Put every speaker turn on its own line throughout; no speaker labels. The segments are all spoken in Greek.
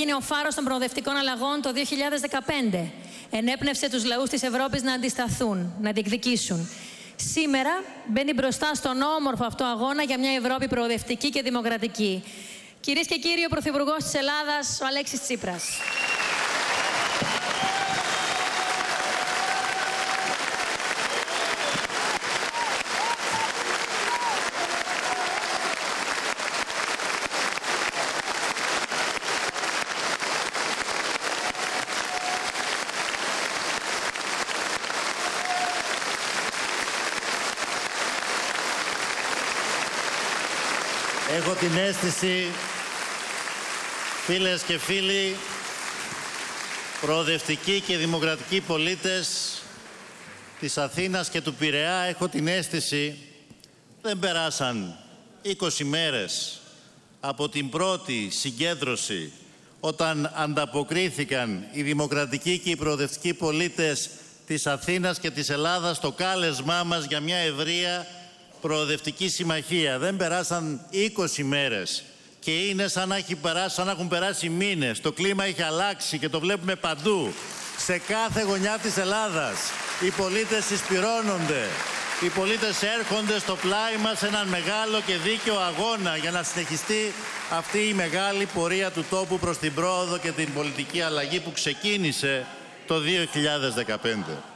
έγινε ο φάρος των προοδευτικών αλλαγών το 2015. Ενέπνευσε τους λαούς της Ευρώπης να αντισταθούν, να διεκδικήσουν. Σήμερα μπαίνει μπροστά στον όμορφο αυτό αγώνα για μια Ευρώπη προοδευτική και δημοκρατική. Κυρίες και κύριοι, ο Πρωθυπουργός της Ελλάδας, ο Αλέξης Τσίπρας.
Έχω την αίσθηση, φίλες και φίλοι, προοδευτικοί και δημοκρατικοί πολίτες της Αθήνας και του Πειραιά, έχω την αίσθηση, δεν περάσαν 20 μέρες από την πρώτη συγκέντρωση όταν ανταποκρίθηκαν οι δημοκρατικοί και οι προοδευτικοί πολίτες της Αθήνας και της Ελλάδας στο κάλεσμά μας για μια ευρεία προοδευτική συμμαχία. Δεν περάσαν 20 μέρες και είναι σαν να, έχει περάσει, σαν να έχουν περάσει μήνες. Το κλίμα έχει αλλάξει και το βλέπουμε παντού. Σε κάθε γωνιά της Ελλάδας οι πολίτες συσπυρώνονται. Οι πολίτες έρχονται στο πλάι μας σε έναν μεγάλο και δίκαιο αγώνα για να συνεχιστεί αυτή η μεγάλη πορεία του τόπου προς την πρόοδο και την πολιτική αλλαγή που ξεκίνησε το 2015.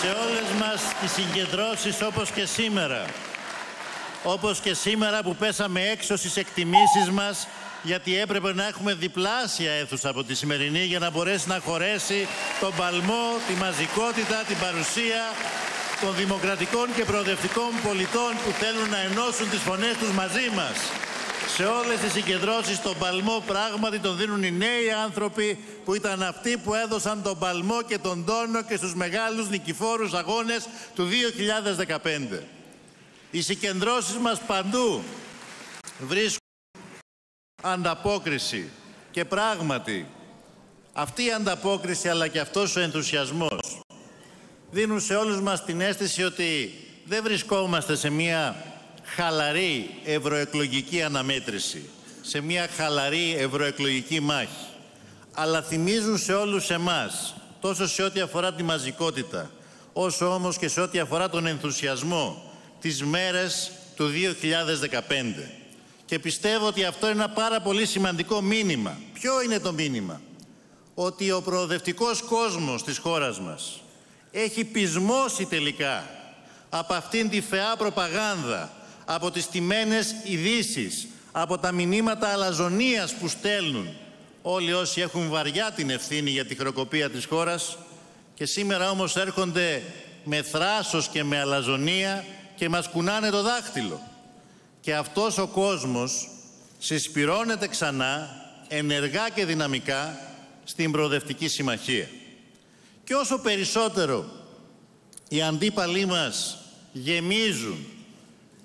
σε όλες μας τις συγκεντρώσεις όπως και σήμερα. Όπως και σήμερα που πέσαμε έξω στις εκτιμήσεις μας γιατί έπρεπε να έχουμε διπλάσια αίθουσα από τη σημερινή για να μπορέσει να χωρέσει τον παλμό, τη μαζικότητα, την παρουσία των δημοκρατικών και προοδευτικών πολιτών που θέλουν να ενώσουν τις φωνές τους μαζί μας σε όλες τις συγκεντρώσεις τον παλμό πράγματι τον δίνουν οι νέοι άνθρωποι που ήταν αυτοί που έδωσαν τον παλμό και τον τόνο και στους μεγάλους νικηφόρους αγώνες του 2015. Οι συγκεντρώσεις μας παντού βρίσκουν ανταπόκριση και πράγματι αυτή η ανταπόκριση αλλά και αυτός ο ενθουσιασμός δίνουν σε όλους μας την αίσθηση ότι δεν βρισκόμαστε σε μια χαλαρή ευρωεκλογική αναμέτρηση, σε μια χαλαρή ευρωεκλογική μάχη. Αλλά θυμίζουν σε όλους εμάς, τόσο σε ό,τι αφορά τη μαζικότητα, όσο όμως και σε ό,τι αφορά τον ενθουσιασμό, τις μέρες του 2015. Και πιστεύω ότι αυτό είναι ένα πάρα πολύ σημαντικό μήνυμα. Ποιο είναι το μήνυμα; Ότι ο προοδευτικός κόσμος της χώρας μας έχει πεισμώσει τελικά από αυτήν τη φαιά προπαγάνδα από τις τιμένες ειδήσεις, από τα μηνύματα αλαζονίας που στέλνουν όλοι όσοι έχουν βαριά την ευθύνη για τη χρεοκοπία της χώρας και σήμερα όμως έρχονται με θράσος και με αλαζονία και μας κουνάνε το δάχτυλο. Και αυτός ο κόσμος συσπυρώνεται ξανά ενεργά και δυναμικά στην Προοδευτική Συμμαχία. Και όσο περισσότερο οι αντίπαλοι μας γεμίζουν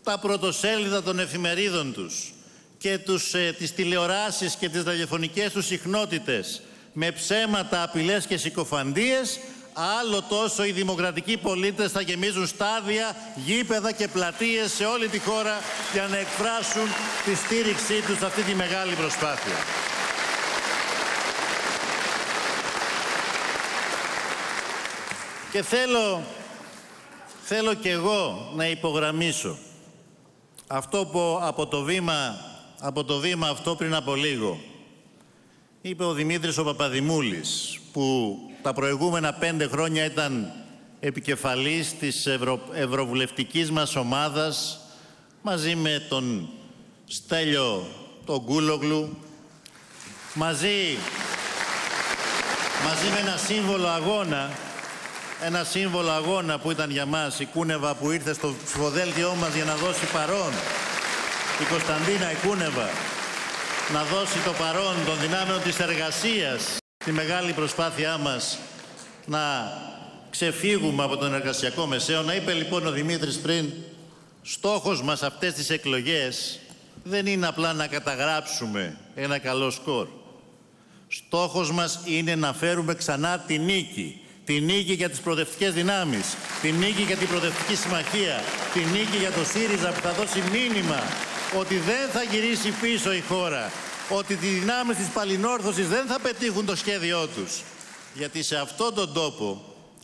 τα πρωτοσέλιδα των εφημερίδων τους και τους, ε, τις τηλεοράσεις και τις ραδιοφωνικές τους συχνότητες με ψέματα, απειλές και συκοφαντίες, άλλο τόσο οι δημοκρατικοί πολίτες θα γεμίζουν στάδια, γήπεδα και πλατείες σε όλη τη χώρα για να εκφράσουν τη στήριξή τους σε αυτή τη μεγάλη προσπάθεια. Και θέλω, θέλω και εγώ να υπογραμμίσω αυτό που από το βήμα, από το βήμα αυτό πριν από λίγο. Είπε ο Δημήτρης ο Παπαδημούλης που τα προηγούμενα πέντε χρόνια ήταν επικεφαλής της Ευρω... ευρωβουλευτικής μας ομάδας μαζί με τον Στέλιο τον Κούλογλου μαζί, μαζί με ένα σύμβολο αγώνα ένα σύμβολο αγώνα που ήταν για μας η Κούνεβα που ήρθε στο ψηφοδέλτιό μας για να δώσει παρόν η Κωνσταντίνα η Κούνεβα να δώσει το παρόν των δυνάμεων της εργασίας τη μεγάλη προσπάθειά μας να ξεφύγουμε από τον εργασιακό μεσαίο. Να είπε λοιπόν ο Δημήτρης πριν στόχος μας αυτές τις εκλογές δεν είναι απλά να καταγράψουμε ένα καλό σκορ. Στόχος μας είναι να φέρουμε ξανά τη νίκη. Τη νίκη για τις προοδευτικές δυνάμεις, τη νίκη για την προοδευτική συμμαχία, τη νίκη για το ΣΥΡΙΖΑ που θα δώσει μήνυμα ότι δεν θα γυρίσει πίσω η χώρα, ότι οι δυνάμεις της παλινόρθωσης δεν θα πετύχουν το σχέδιό τους. Γιατί σε αυτόν τον τόπο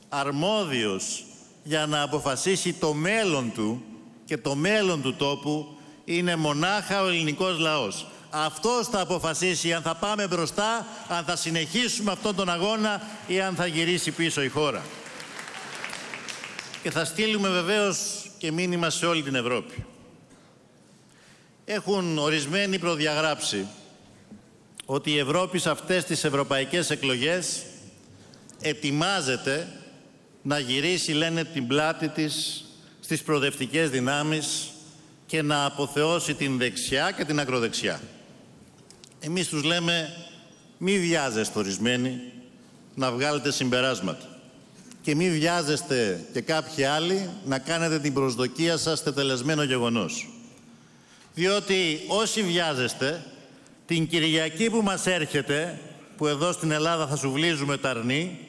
αρμόδιος για να αποφασίσει το μέλλον του και το μέλλον του τόπου είναι μονάχα ο ελληνικός λαός. Αυτός θα αποφασίσει αν θα πάμε μπροστά, αν θα συνεχίσουμε αυτόν τον αγώνα ή αν θα γυρίσει πίσω η χώρα. Και θα στείλουμε βεβαίως και μήνυμα σε όλη την Ευρώπη. Έχουν ορισμένοι προδιαγράψει ότι η Ευρώπη σε αυτές τις ευρωπαϊκές εκλογές ετοιμάζεται να γυρίσει, λένε, την πλάτη της στις προοδευτικές δυνάμεις και να αποθεώσει την δεξιά και την ακροδεξιά. Εμείς τους λέμε μη βιάζεστε ορισμένοι να βγάλετε συμπεράσματα και μη βιάζεστε και κάποιοι άλλοι να κάνετε την προσδοκία σας τελεσμένο γεγονός. Διότι όσοι βιάζεστε, την Κυριακή που μας έρχεται, που εδώ στην Ελλάδα θα σου βλίζουμε τα αρνή,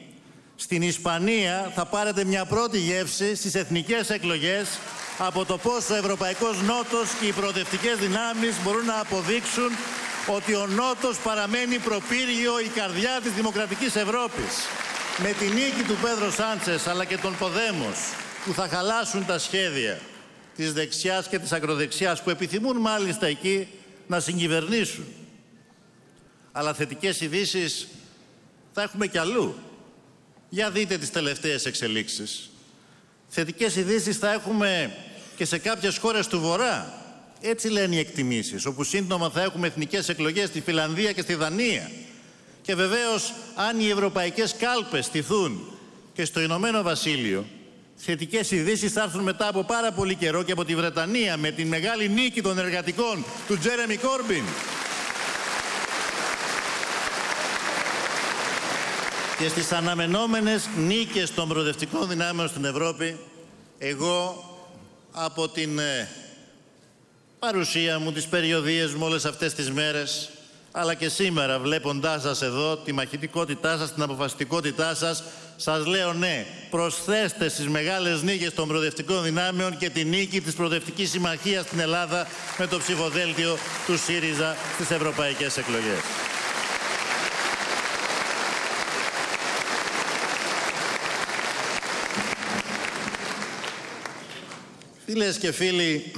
στην Ισπανία θα πάρετε μια πρώτη γεύση στις εθνικές εκλογές από το πώς ο Ευρωπαϊκός Νότος και οι προοδευτικές δυνάμεις μπορούν να αποδείξουν ότι ο Νότος παραμένει προπύργιο η καρδιά της Δημοκρατικής Ευρώπης. Με τη νίκη του Πέδρο Σάντσες αλλά και των Ποδέμος που θα χαλάσουν τα σχέδια της δεξιάς και της ακροδεξιάς που επιθυμούν μάλιστα εκεί να συγκυβερνήσουν. Αλλά θετικές ειδήσεις θα έχουμε κι αλλού. Για δείτε τις τελευταίες εξελίξεις. Θετικές ειδήσεις θα έχουμε και σε κάποιες χώρες του Βορρά. Έτσι λένε οι εκτιμήσεις, όπου σύντομα θα έχουμε εθνικές εκλογές στη Φιλανδία και στη Δανία. Και βεβαίως, αν οι ευρωπαϊκές κάλπες στηθούν και στο Ηνωμένο Βασίλειο, θετικές ειδήσεις θα έρθουν μετά από πάρα πολύ καιρό και από τη Βρετανία με τη μεγάλη νίκη των εργατικών του Τζέρεμι Κόρμπιν και στις αναμενόμενες νίκες των προοδευτικών δυνάμεων στην Ευρώπη, εγώ από την ε, παρουσία μου, τις περιοδίες μου όλες αυτές τις μέρες, αλλά και σήμερα βλέποντάς σας εδώ, τη μαχητικότητά σας, την αποφασιστικότητά σας, σας λέω ναι, προσθέστε στις μεγάλες νίκες των προοδευτικών δυνάμεων και τη νίκη της προοδευτικής συμμαχίας στην Ελλάδα με το ψηφοδέλτιο του ΣΥΡΙΖΑ στις ευρωπαϊκές εκλογές. Φίλες και φίλοι,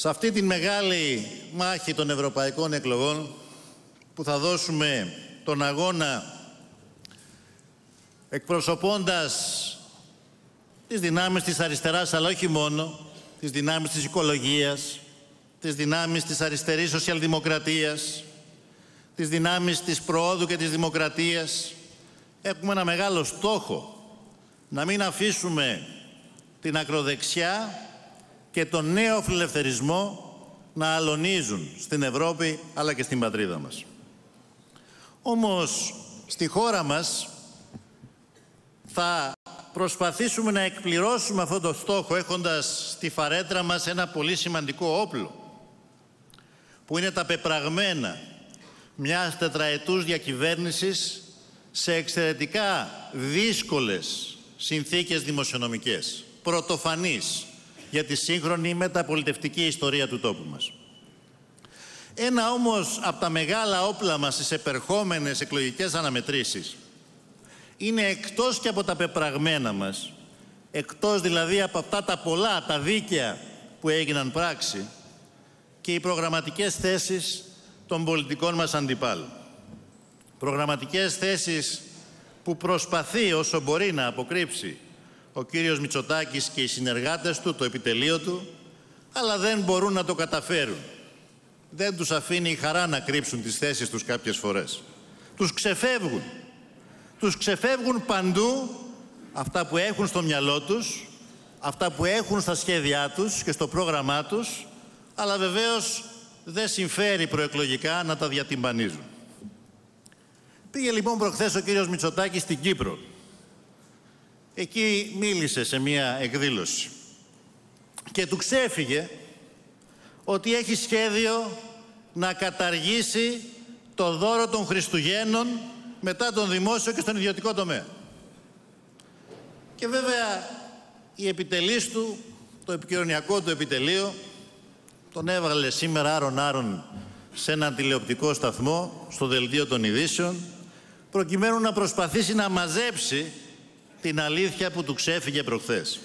σε αυτή τη μεγάλη μάχη των ευρωπαϊκών εκλογών που θα δώσουμε τον αγώνα εκπροσωπώντας τις δυνάμεις της αριστεράς, αλλά όχι μόνο, τις δυνάμεις της οικολογίας, τις δυνάμεις της αριστερής σοσιαλδημοκρατίας, τις δυνάμεις της προόδου και της δημοκρατίας. Έχουμε ένα μεγάλο στόχο, να μην αφήσουμε την ακροδεξιά και τον νέο φιλελευθερισμό να αλωνίζουν στην Ευρώπη αλλά και στην πατρίδα μας. Όμως στη χώρα μας θα προσπαθήσουμε να εκπληρώσουμε αυτό το στόχο έχοντας στη φαρέτρα μας ένα πολύ σημαντικό όπλο που είναι τα πεπραγμένα μιας τετραετούς διακυβέρνησης σε εξαιρετικά δύσκολες συνθήκες δημοσιονομικές πρωτοφανής για τη σύγχρονη μεταπολιτευτική ιστορία του τόπου μας. Ένα όμως από τα μεγάλα όπλα μας στις επερχόμενες εκλογικές αναμετρήσεις είναι εκτός και από τα πεπραγμένα μας, εκτός δηλαδή από αυτά τα πολλά, τα δίκαια που έγιναν πράξη και οι προγραμματικές θέσεις των πολιτικών μας αντιπάλων. Προγραμματικές θέσεις που προσπαθεί όσο μπορεί να αποκρύψει ο κύριος Μητσοτάκης και οι συνεργάτες του, το επιτελείο του, αλλά δεν μπορούν να το καταφέρουν. Δεν τους αφήνει η χαρά να κρύψουν τις θέσεις τους κάποιες φορές. Τους ξεφεύγουν. Τους ξεφεύγουν παντού αυτά που έχουν στο μυαλό τους, αυτά που έχουν στα σχέδιά τους και στο πρόγραμμά τους, αλλά βεβαίως δεν συμφέρει προεκλογικά να τα διατυμπανίζουν. Πήγε λοιπόν προχθές ο κύριος Μητσοτάκης στην Κύπρο εκεί μίλησε σε μία εκδήλωση και του ξέφυγε ότι έχει σχέδιο να καταργήσει το δώρο των Χριστουγέννων μετά τον δημόσιο και στον ιδιωτικό τομέα. Και βέβαια η επιτελής του, το επικοινωνιακό του επιτελείο, τον έβαλε σήμερα άρον-άρον σε έναν τηλεοπτικό σταθμό, στο δελτίο των ειδήσεων, προκειμένου να προσπαθήσει να μαζέψει την αλήθεια που του ξέφυγε προχθές.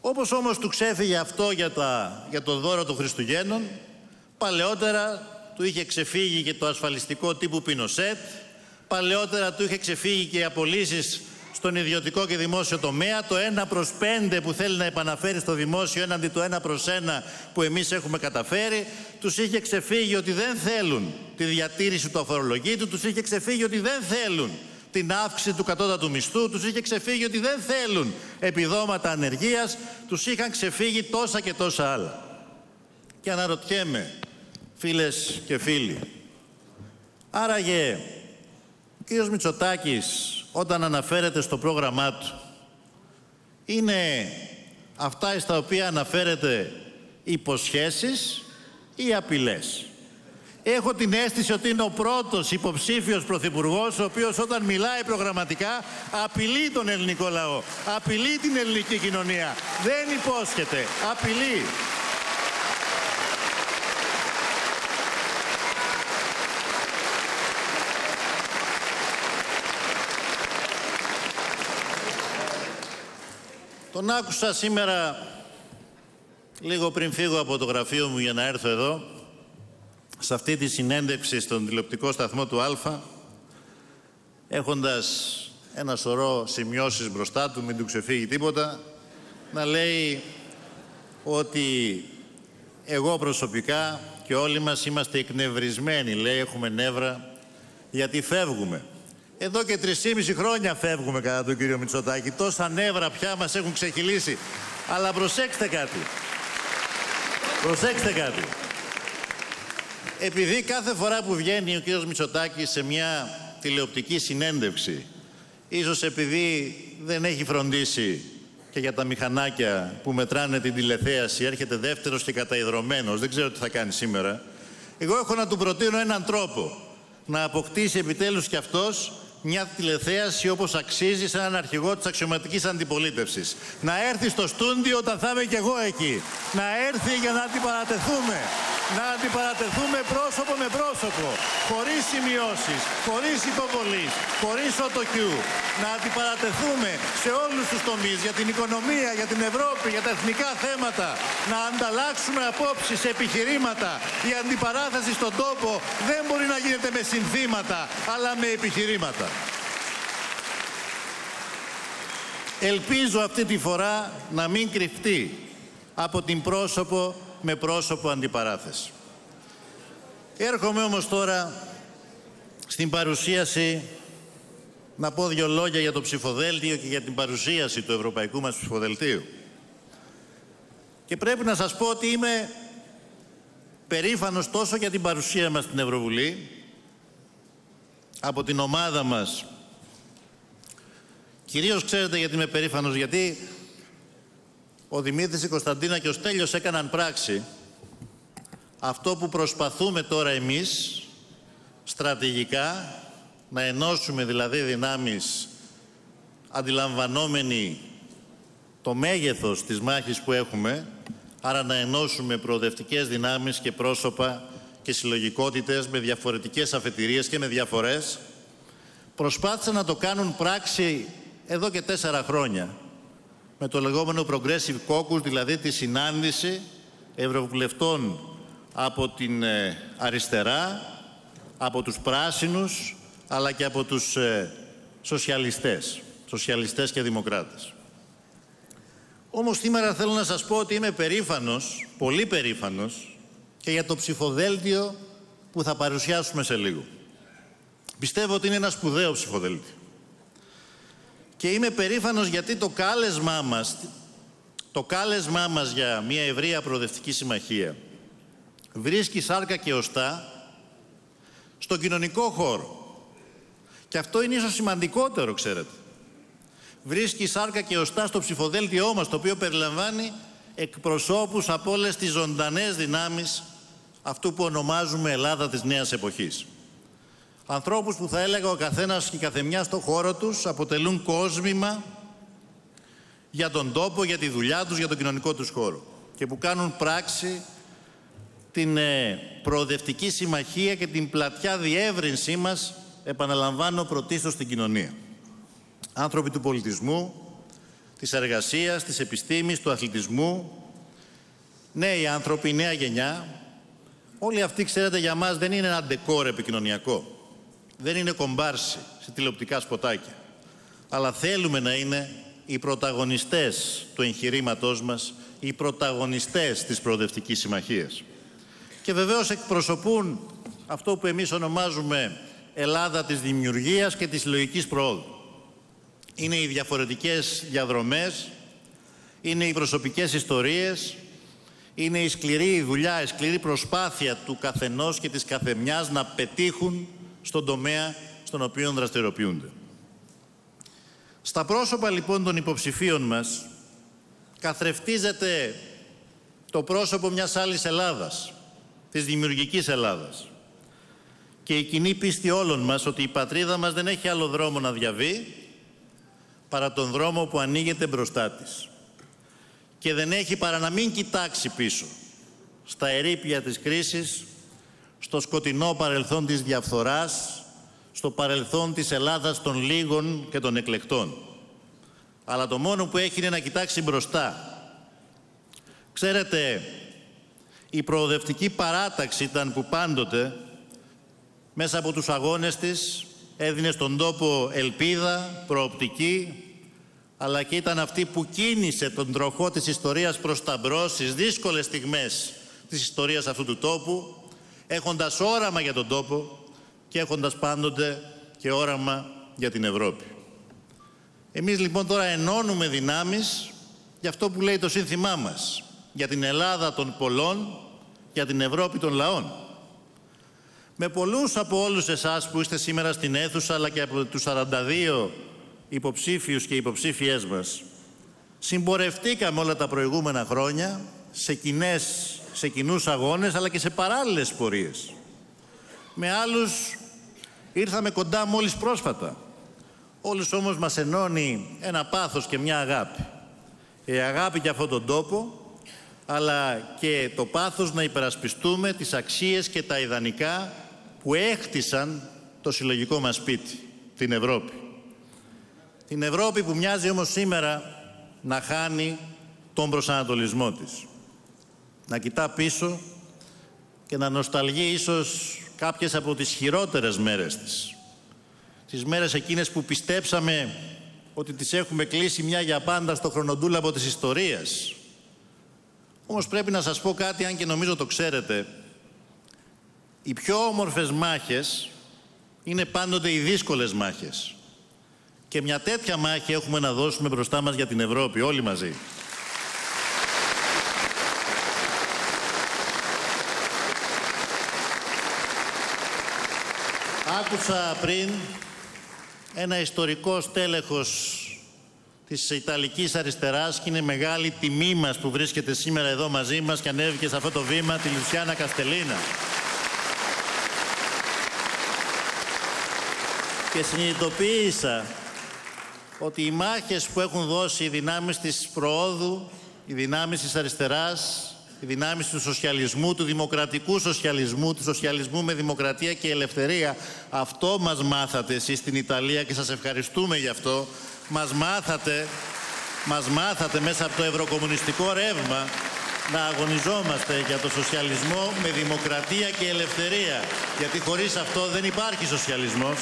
Όπως όμως του ξέφυγε αυτό για, τα, για το δώρο των Χριστουγέννων, παλαιότερα του είχε ξεφύγει και το ασφαλιστικό τύπου Πινοσέτ, παλαιότερα του είχε ξεφύγει και οι απολύσεις στον ιδιωτικό και δημόσιο τομέα, το 1 προς 5 που θέλει να επαναφέρει στο δημόσιο έναντι το 1 προς 1 που εμείς έχουμε καταφέρει, τους είχε ξεφύγει ότι δεν θέλουν τη διατήρηση του αφορολογήτου, τους είχε ξεφύγει ότι δεν θέλουν την αύξηση του κατώτατου μισθού, τους είχε ξεφύγει ότι δεν θέλουν επιδόματα ανεργίας, τους είχαν ξεφύγει τόσα και τόσα άλλα. Και αναρωτιέμαι, φίλες και φίλοι, άραγε ο κύριος Μητσοτάκης όταν αναφέρεται στο πρόγραμμά του είναι αυτά στα οποία αναφέρεται υποσχέσεις ή απειλές; Έχω την αίσθηση ότι είναι ο πρώτος υποψήφιος πρωθυπουργός ο οποίος όταν μιλάει προγραμματικά απειλεί τον ελληνικό λαό, απειλεί την ελληνική κοινωνία. Δεν υπόσχεται, απειλεί. Τον άκουσα σήμερα λίγο πριν φύγω από το γραφείο μου για να έρθω εδώ σε αυτή τη συνέντευξη στον τηλεοπτικό σταθμό του Α έχοντας ένα σωρό σημειώσεις μπροστά του, μην του ξεφύγει τίποτα, να λέει ότι εγώ προσωπικά και όλοι μας είμαστε εκνευρισμένοι, λέει, έχουμε νεύρα, γιατί φεύγουμε. Εδώ και τρεις χρόνια φεύγουμε κατά τον κύριο Μητσοτάκη. Τόσα νεύρα πια μας έχουν ξεχυλήσει. Αλλά προσέξτε κάτι. Προσέξτε κάτι. Επειδή κάθε φορά που βγαίνει ο κύριος Μητσοτάκης σε μια τηλεοπτική συνέντευξη, ίσως επειδή δεν έχει φροντίσει και για τα μηχανάκια που μετράνε την τηλεθέαση, έρχεται δεύτερος και καταϊδρωμένος, δεν ξέρω τι θα κάνει σήμερα, εγώ έχω να του προτείνω έναν τρόπο να αποκτήσει επιτέλους κι αυτός μια τηλεθέαση όπως αξίζει σε έναν αρχηγό της αξιωματικής αντιπολίτευσης. Να έρθει στο στούντιο όταν θα είμαι κι εγώ εκεί. Να έρθει για να αντιπαρατεθούμε. Να αντιπαρατεθούμε πρόσωπο με πρόσωπο. Χωρίς σημειώσεις, χωρίς υποβολή, χωρίς οτοκιού. Να αντιπαρατεθούμε σε όλους τους τομείς για την οικονομία, για την Ευρώπη, για τα εθνικά θέματα. Να ανταλλάξουμε απόψεις, επιχειρήματα. Η αντιπαράθεση στον τόπο δεν μπορεί να γίνεται με συνθήματα, αλλά με επιχειρήματα. Ελπίζω αυτή τη φορά να μην κρυφτεί από την πρόσωπο με πρόσωπο αντιπαράθεση. Έρχομαι όμως τώρα στην παρουσίαση να πω δύο λόγια για το ψηφοδέλτιο και για την παρουσίαση του ευρωπαϊκού μας ψηφοδελτίου. Και πρέπει να σας πω ότι είμαι περήφανος τόσο για την παρουσία μας στην Ευρωβουλή από την ομάδα μας Κυρίως ξέρετε γιατί είμαι περήφανος, γιατί ο Δημήτρης, η Κωνσταντίνα και ο Στέλιος έκαναν πράξη. Αυτό που προσπαθούμε τώρα εμείς στρατηγικά να ενώσουμε δηλαδή δυνάμεις αντιλαμβανόμενοι το μέγεθος της μάχης που έχουμε άρα να ενώσουμε προοδευτικές δυνάμεις και πρόσωπα και συλλογικότητες με διαφορετικές αφετηρίες και με διαφορές προσπάθησαν να το κάνουν πράξη εδώ και τέσσερα χρόνια με το λεγόμενο Progressive Caucus, δηλαδή τη συνάντηση ευρωβουλευτών από την ε, αριστερά, από τους πράσινους, αλλά και από τους ε, σοσιαλιστές, σοσιαλιστές και δημοκράτες. Όμως σήμερα θέλω να σας πω ότι είμαι περήφανος, πολύ περήφανος, και για το ψηφοδέλτιο που θα παρουσιάσουμε σε λίγο. Πιστεύω ότι είναι ένα σπουδαίο ψηφοδέλτιο. Και είμαι περήφανος γιατί το κάλεσμά μας, το κάλεσμά μας για μια ευρεία προοδευτική συμμαχία βρίσκει σάρκα και οστά στον κοινωνικό χώρο. Και αυτό είναι ίσως σημαντικότερο, ξέρετε. Βρίσκει σάρκα και οστά στο ψηφοδέλτιό μας, το οποίο περιλαμβάνει εκπροσώπους από όλες τις ζωντανές δυνάμεις αυτού που ονομάζουμε Ελλάδα της νέας εποχής. Ανθρώπους που θα έλεγα ο καθένας και η καθεμιά στο χώρο τους αποτελούν κόσμημα για τον τόπο, για τη δουλειά τους, για τον κοινωνικό τους χώρο και που κάνουν πράξη την ε, προοδευτική συμμαχία και την πλατιά διεύρυνσή μας, επαναλαμβάνω, πρωτίστως στην κοινωνία. Άνθρωποι του πολιτισμού, της εργασίας, της επιστήμης, του αθλητισμού, νέοι άνθρωποι, νέα γενιά, όλοι αυτοί, ξέρετε, για μας δεν είναι ένα ντεκόρ επικοινωνιακό. Δεν είναι κομπάρσι σε τηλεοπτικά σποτάκια. Αλλά θέλουμε να είναι οι πρωταγωνιστές του εγχειρήματός μας, οι πρωταγωνιστές της προοδευτικής συμμαχίας. Και βεβαίως εκπροσωπούν αυτό που εμείς ονομάζουμε Ελλάδα της δημιουργίας και της λογικής προόδου. Είναι οι διαφορετικές διαδρομές, είναι οι προσωπικές ιστορίες, είναι η σκληρή δουλειά, η σκληρή προσπάθεια του καθενός και της καθεμιάς να πετύχουν στον τομέα στον οποίο δραστηριοποιούνται. Στα πρόσωπα λοιπόν των υποψηφίων μας καθρεφτίζεται το πρόσωπο μιας άλλης Ελλάδας, της δημιουργικής Ελλάδας. Και η κοινή πίστη όλων μας ότι η πατρίδα μας δεν έχει άλλο δρόμο να διαβεί παρά τον δρόμο που ανοίγεται μπροστά της. Και δεν έχει παρά να μην κοιτάξει πίσω στα ερήπια της κρίσης, στο σκοτεινό παρελθόν της διαφθοράς, στο παρελθόν της Ελλάδας των λίγων και των εκλεκτών. Αλλά το μόνο που έχει είναι να κοιτάξει μπροστά. Ξέρετε, η προοδευτική παράταξη ήταν που πάντοτε μέσα από τους αγώνες της έδινε στον τόπο ελπίδα, προοπτική, αλλά και ήταν αυτή που κίνησε τον τροχό της ιστορίας προς τα μπρος στις δύσκολες στιγμές της ιστορίας αυτού του τόπου, έχοντας όραμα για τον τόπο και έχοντας πάντοτε και όραμα για την Ευρώπη. Εμείς λοιπόν τώρα ενώνουμε δυνάμεις για αυτό που λέει το σύνθημά μας, για την Ελλάδα των πολλών, για την Ευρώπη των λαών. Με πολλούς από όλους εσάς που είστε σήμερα στην αίθουσα, αλλά και από τους 42 υποψήφιους και υποψήφιές μας, συμπορευτήκαμε όλα τα προηγούμενα χρόνια σε, κοινές, σε κοινούς αγώνες, αλλά και σε παράλληλες πορείες. Με άλλους ήρθαμε κοντά μόλις πρόσφατα. Όλους όμως μας ενώνει ένα πάθος και μια αγάπη. Η αγάπη για αυτόν τον τόπο, αλλά και το πάθος να υπερασπιστούμε τις αξίες και τα ιδανικά που έχτισαν το συλλογικό μας σπίτι, την Ευρώπη. Την Ευρώπη που μοιάζει όμως σήμερα να χάνει τον προσανατολισμό της. Να κοιτά πίσω και να νοσταλγεί ίσως κάποιες από τις χειρότερες μέρες της. Τις μέρες εκείνες που πιστέψαμε ότι τις έχουμε κλείσει μια για πάντα στο χρονοτούλαβο της ιστορίας. Όμως πρέπει να σας πω κάτι, αν και νομίζω το ξέρετε. Οι πιο όμορφες μάχες είναι πάντοτε οι δύσκολες μάχες. Και μια τέτοια μάχη έχουμε να δώσουμε μπροστά μας για την Ευρώπη, όλοι μαζί. Άκουσα πριν ένα ιστορικό στέλεχος της Ιταλικής Αριστεράς και είναι μεγάλη τιμή μας που βρίσκεται σήμερα εδώ μαζί μας και ανέβηκε σε αυτό το βήμα τη Λουσιάνα Καστελίνα. Και συνειδητοποίησα ότι οι μάχες που έχουν δώσει οι δυνάμεις της προόδου, οι δυνάμεις της αριστεράς, οι δυνάμεις του σοσιαλισμού, του δημοκρατικού σοσιαλισμού, του σοσιαλισμού με δημοκρατία και ελευθερία. Αυτό μας μάθατε εσείς στην Ιταλία και σας ευχαριστούμε γι' αυτό. Μας μάθατε, μας μάθατε μέσα από το ευρωκομμουνιστικό ρεύμα να αγωνιζόμαστε για το σοσιαλισμό με δημοκρατία και ελευθερία. Γιατί χωρίς αυτό δεν υπάρχει σοσιαλισμός.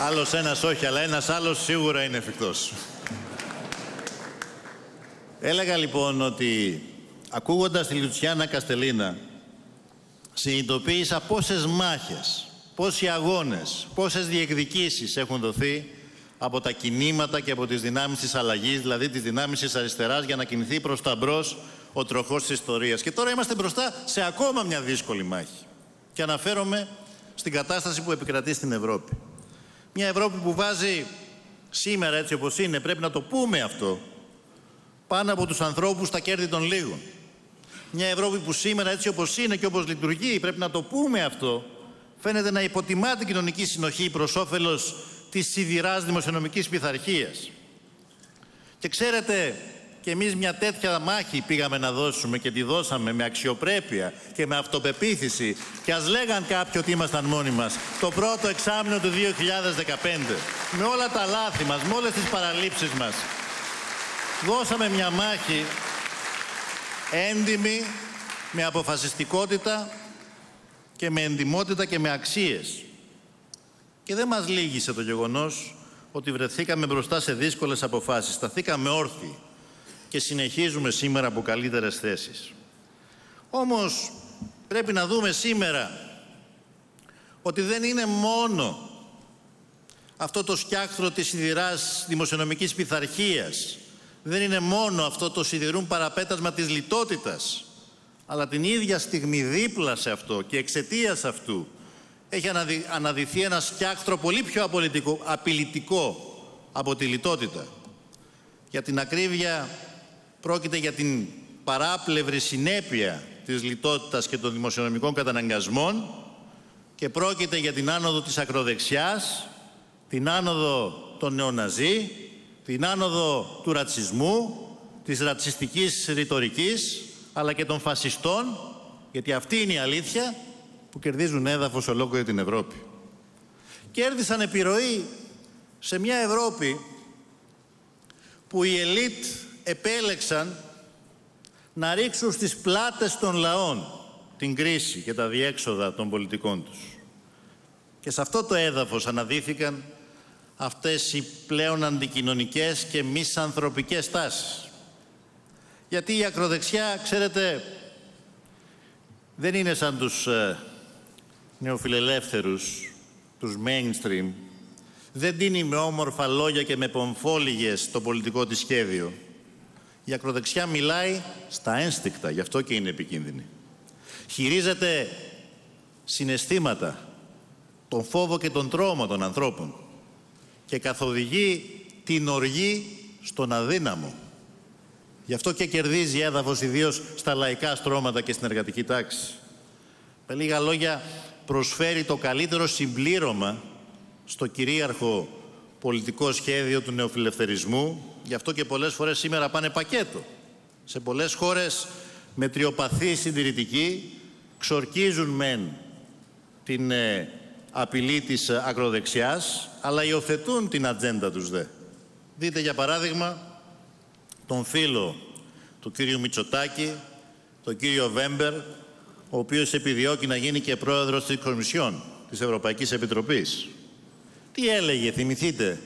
Άλλος ένας όχι, αλλά ένας άλλος σίγουρα είναι εφικτός. Έλεγα λοιπόν ότι ακούγοντας τη Λουτσιάνα Καστελίνα συνειδητοποίησα πόσες μάχες, πόσοι αγώνες, πόσες διεκδικήσεις έχουν δοθεί από τα κινήματα και από τις δυνάμεις της αλλαγής, δηλαδή τις δυνάμεις της αριστεράς για να κινηθεί προς τα μπρος ο τροχός της ιστορίας. Και τώρα είμαστε μπροστά σε ακόμα μια δύσκολη μάχη. Και αναφέρομαι στην κατάσταση που επικρατεί στην Ευρώπη. Μια Ευρώπη που βάζει σήμερα έτσι όπως είναι, πρέπει να το πούμε αυτό, πάνω από τους ανθρώπους τα κέρδη των λίγων. Μια Ευρώπη που σήμερα έτσι όπως είναι και όπως λειτουργεί, πρέπει να το πούμε αυτό, φαίνεται να υποτιμά την κοινωνική συνοχή προς όφελος της σιδηράς δημοσιονομικής πειθαρχίας. Και ξέρετε, και εμείς μια τέτοια μάχη πήγαμε να δώσουμε και τη δώσαμε με αξιοπρέπεια και με αυτοπεποίθηση. Και ας λέγαν κάποιοι ότι ήμασταν μόνοι μας. Το πρώτο εξάμεινο του 2015 με όλα τα λάθη μας, με όλες τις παραλήψεις μας. Δώσαμε μια μάχη έντιμη με αποφασιστικότητα και με εντιμότητα και με αξίες. Και δεν μας λύγησε το γεγονός ότι βρεθήκαμε μπροστά σε δύσκολες αποφάσεις. Σταθήκαμε όρθιοι και συνεχίζουμε σήμερα από καλύτερες θέσεις. Όμως πρέπει να δούμε σήμερα ότι δεν είναι μόνο αυτό το σκιάχτρο της σιδηράς δημοσιονομικής πειθαρχίας. δεν είναι μόνο αυτό το σιδηρούν παραπέτασμα της λιτότητας, αλλά την ίδια στιγμή δίπλα σε αυτό και εξαιτίας αυτού έχει αναδυθεί ένα σκιάχτρο πολύ πιο απειλητικό από τη λιτότητα. Για την ακρίβεια Πρόκειται για την παράπλευρη συνέπεια της λιτότητας και των δημοσιονομικών καταναγκασμών και πρόκειται για την άνοδο της ακροδεξιάς, την άνοδο των νεοναζί, την άνοδο του ρατσισμού, της ρατσιστικής ρητορικής, αλλά και των φασιστών, γιατί αυτή είναι η αλήθεια που κερδίζουν έδαφος ολόκληρη την Ευρώπη. Κέρδισαν επιρροή σε μια Ευρώπη που η ελίτ επέλεξαν να ρίξουν στις πλάτες των λαών την κρίση και τα διέξοδα των πολιτικών τους. Και σε αυτό το έδαφος αναδύθηκαν αυτές οι πλέον αντικοινωνικές και μισανθρωπικές τάσεις. Γιατί η ακροδεξιά, ξέρετε, δεν είναι σαν τους ε, νεοφιλελεύθερους, τους mainstream. Δεν δίνει με όμορφα λόγια και με πομφόλιγες το πολιτικό της σχέδιο. Η ακροδεξιά μιλάει στα ένστικτα, γι' αυτό και είναι επικίνδυνη. Χειρίζεται συναισθήματα, τον φόβο και τον τρόμο των ανθρώπων και καθοδηγεί την οργή στον αδύναμο. Γι' αυτό και κερδίζει έδαφος ιδίως στα λαϊκά στρώματα και στην εργατική τάξη. Με λίγα λόγια προσφέρει το καλύτερο συμπλήρωμα στο κυρίαρχο πολιτικό σχέδιο του νεοφιλελευθερισμού Γι' αυτό και πολλές φορές σήμερα πάνε πακέτο. Σε πολλές χώρες με τριοπαθή συντηρητική ξορκίζουν μεν την ε, απειλή της ακροδεξιάς, αλλά υιοθετούν την ατζέντα τους δε. Δείτε για παράδειγμα τον φίλο του κύριου Μητσοτάκη, τον κύριο Βέμπερ, ο οποίος επιδιώκει να γίνει και πρόεδρος της Κομισιόν της Ευρωπαϊκής Επιτροπής. Τι έλεγε, θυμηθείτε,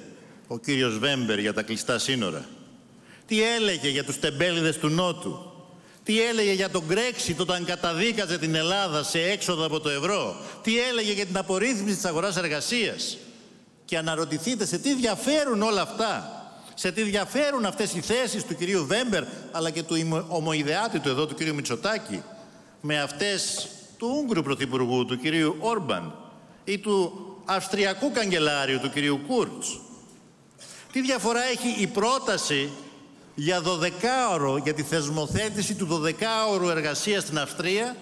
ο κύριος Βέμπερ για τα κλειστά σύνορα. Τι έλεγε για τους τεμπέληδες του Νότου. Τι έλεγε για τον Brexit όταν καταδίκαζε την Ελλάδα σε έξοδο από το ευρώ. Τι έλεγε για την απορρίθμιση της αγοράς εργασίας. Και αναρωτηθείτε σε τι διαφέρουν όλα αυτά. Σε τι διαφέρουν αυτές οι θέσεις του κυρίου Βέμπερ αλλά και του ομοειδεάτη του εδώ του κυρίου Μητσοτάκη με αυτές του Ούγγρου Πρωθυπουργού του κυρίου Όρμπαν ή του Αυστριακού Καγκελάριου του κυρίου Κούρτς τι διαφορά έχει η πρόταση για 12ωρο, για τη θεσμοθέτηση του 12ωρου εργασίας στην Αυστρία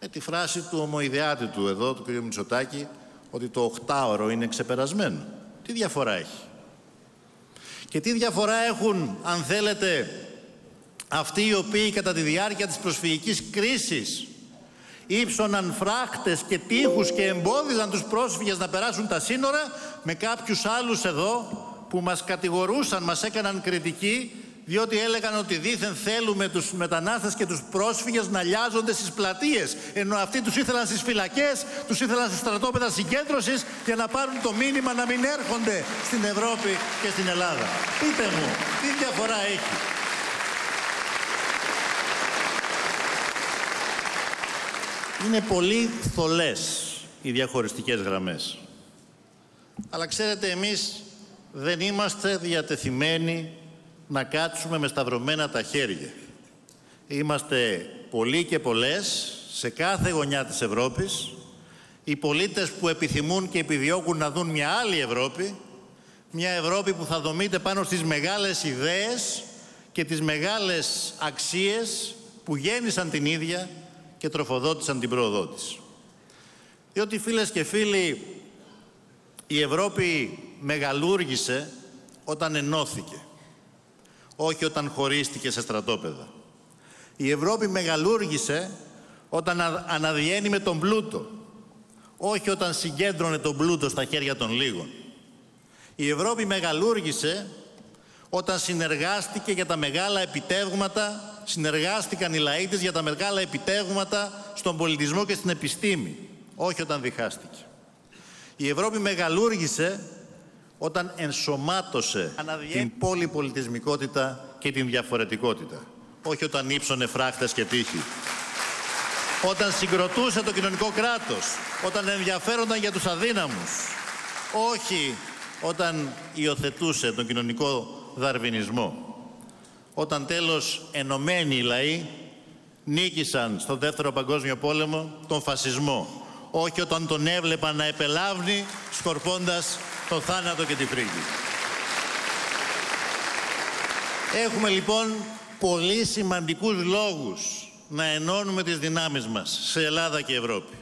με τη φράση του ομοειδεάτη του εδώ, του κ. Μητσοτάκη, ότι το 8ωρο είναι ξεπερασμένο. Τι διαφορά έχει; Και τι διαφορά έχουν, αν θέλετε, αυτοί οι οποίοι κατά τη διάρκεια της προσφυγικής κρίσης ύψωναν φράχτες και τείχους και εμπόδιζαν τους πρόσφυγες να περάσουν τα σύνορα με κάποιους άλλους εδώ που μας κατηγορούσαν, μας έκαναν κριτική διότι έλεγαν ότι δήθεν θέλουμε τους μετανάστες και τους πρόσφυγες να λιάζονται στις πλατείες ενώ αυτοί τους ήθελαν στις φυλακές, τους ήθελαν στις στρατόπεδα συγκέντρωσης για να πάρουν το μήνυμα να μην έρχονται στην Ευρώπη και στην Ελλάδα. Πείτε μου, τι διαφορά έχει; Είναι πολύ θολές οι διαχωριστικές γραμμές. Αλλά ξέρετε εμείς δεν είμαστε διατεθειμένοι να κάτσουμε με σταυρωμένα τα χέρια. Είμαστε πολλοί και πολλές σε κάθε γωνιά της Ευρώπης, οι πολίτες που επιθυμούν και επιδιώκουν να δουν μια άλλη Ευρώπη, μια Ευρώπη που θα δομείται πάνω στις μεγάλες ιδέες και τις μεγάλες αξίες που γέννησαν την ίδια και τροφοδότησαν την πρόοδό της. Διότι φίλες και φίλοι, η Ευρώπη μεγαλούργησε όταν ενώθηκε, όχι όταν χωρίστηκε σε στρατόπεδα. Η Ευρώπη μεγαλούργησε όταν αναδιένει με τον πλούτο, όχι όταν συγκέντρωνε τον πλούτο στα χέρια των λίγων. Η Ευρώπη μεγαλούργησε όταν συνεργάστηκε για τα μεγάλα επιτεύγματα, συνεργάστηκαν οι λαοί της για τα μεγάλα επιτεύγματα στον πολιτισμό και στην επιστήμη, όχι όταν διχάστηκε. Η Ευρώπη μεγαλούργησε όταν ενσωμάτωσε την πολυπολιτισμικότητα και την διαφορετικότητα, όχι όταν ύψωνε φράχτες και τύχη. Όταν συγκροτούσε το κοινωνικό κράτος, όταν ενδιαφέρονταν για τους αδύναμους, όχι όταν υιοθετούσε τον κοινωνικό δαρβινισμό. Όταν τέλος ενωμένοι οι λαοί νίκησαν στον Δεύτερο Παγκόσμιο Πόλεμο τον φασισμό. Όχι όταν τον έβλεπαν να επελάβνει σκορπώντας το θάνατο και τη φρίγη. Έχουμε λοιπόν πολύ σημαντικούς λόγους να ενώνουμε τις δυνάμεις μας σε Ελλάδα και Ευρώπη.